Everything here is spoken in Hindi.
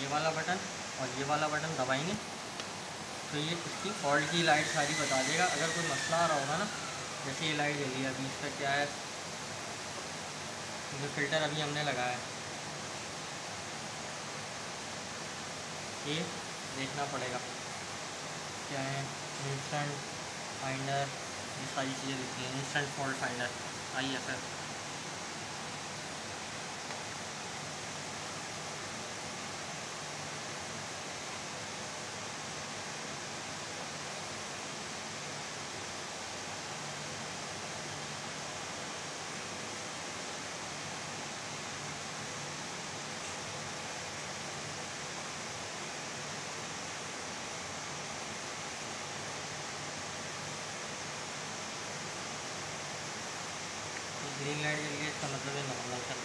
ये वाला बटन और ये वाला बटन दबाएँगे। तो ये इसकी फॉल्ट की लाइट सारी बता देगा। अगर कोई मसला आ रहा होगा ना, जैसे ये लाइट जली अभी इसका क्या है जो फ़िल्टर अभी हमने लगाया है। ये देखना पड़ेगा। क्या है? इंस्टेंट फाइंडर ये सारी चीज़ें लिखी हैं। Instant fault finder I F F green light जल गया इसका मतलब है नॉर्मल था